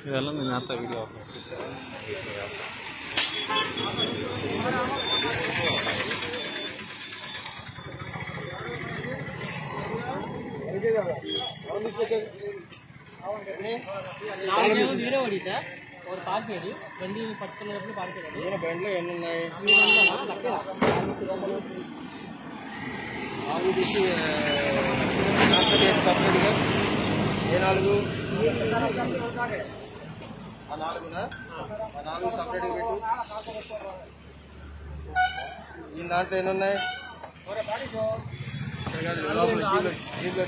ಇದೆಲ್ಲ ನೀನು ಆತ ವಿಡಿಯೋ నాలుగు వీరే ఓడి సార్ ఒక పార్టీ బండి పట్టుకున్నప్పుడు పార్టీ ఈయన బండ్లో ఎన్ని ఉన్నాయి నాలుగు తీసి సపరేట్గా ఏ నాలుగు? ఆ నాలుగునా? ఆ నాలుగు సపరేట్గా పెట్టు. ఈ దాంట్లో ఎన్ని ఉన్నాయి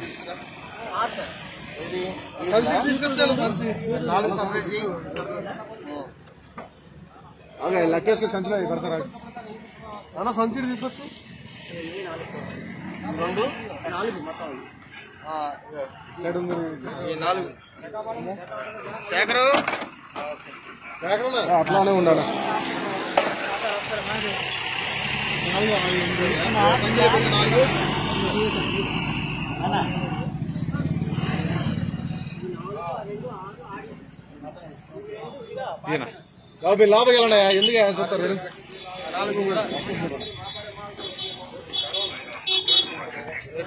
తీసుకురా. ఏది? నాలుగు సపరేట్ చేయి. లక్కేసుకుని సంచిలో పెడతారా? అన్న సంచి తీసుకొచ్చి. రెండు? ఆ, ఇగో. సైడ్ ఉంది. ఈ నాలుగు. శేఖరు? అట్లానే నాలుగు యాభై లాభం వెళ్ళండి ఎందుకు చూస్తారు నాలుగు కూడా.